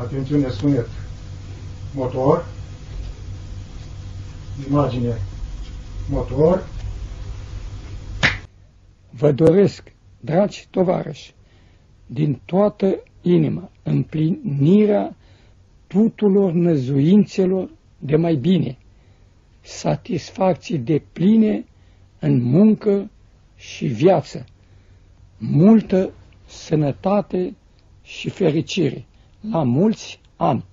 Atențiune, sunet. Motor. Imagine. Motor. Vă doresc, dragi tovarăși, din toată inima, împlinirea tuturor năzuințelor de mai bine, satisfacții de pline în muncă și viață, multă sănătate și fericire, la mulți ani.